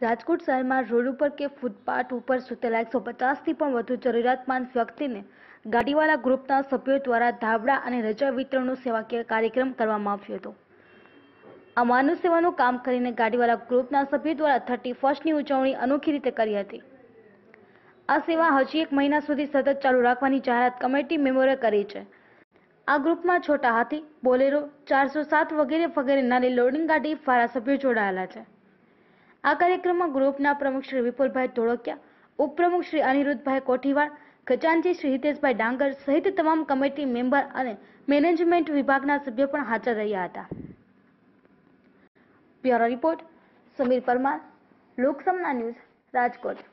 રાજકોટ શહેરમાં રોડ ઉપર કે ફૂટપાથ ઉપર સૂતેલા એકસો પચાસથી પણ વધુ જરૂરિયાતમંદ વ્યક્તિને ગાડીવાલા ગ્રુપના સભ્યો દ્વારા ધાબળા અને રજા વિતરણનો સેવાકીય કાર્યક્રમ કરવામાં આવ્યો હતો. આ માનવ સેવાનું કામ કરીને ગાડીવાલા ગ્રુપના સભ્યો દ્વારા થર્ટી ફર્સ્ટની ઉજવણી અનોખી રીતે કરી હતી. આ સેવા હજી એક મહિના સુધી સતત ચાલુ રાખવાની જાહેરાત કમિટી મેમ્બરે કરી છે. આ ગ્રુપમાં છોટા હાથી બોલેરો, ચારસો સાત વગેરે વગેરે નાની લોડિંગ ગાડી ધારાસભ્યો જોડાયેલા છે. આ કાર્યક્રમમાં ગ્રુપના પ્રમુખ શ્રી વિપુલભાઈ ધોળકિયા, ઉપપ્રમુખ શ્રી અનિરુદ્ધભાઈ કોઠીવાડ ખજાનજી શ્રી હિતેશભાઈ ડાંગર સહિત તમામ કમિટી મેમ્બર અને મેનેજમેન્ટ વિભાગના સભ્યો પણ હાજર રહ્યા હતા. બ્યુરો રિપોર્ટ, સમીર પરમાર, લોકસમના ન્યૂઝ રાજકોટ.